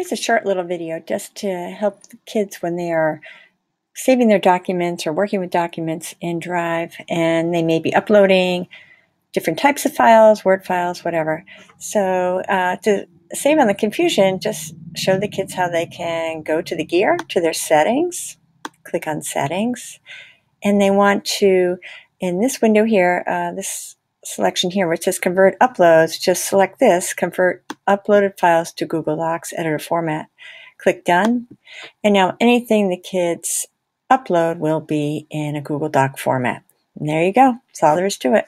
Here's a short little video just to help the kids when they are saving their documents or working with documents in Drive and they may be uploading different types of files, Word files, whatever. So uh, to save on the confusion, just show the kids how they can go to the gear, to their settings, click on settings, and they want to, in this window here, uh, this selection here it says convert uploads, just select this, convert uploaded files to Google Docs editor format. Click done. And now anything the kids upload will be in a Google Doc format. And there you go. That's all there is to it.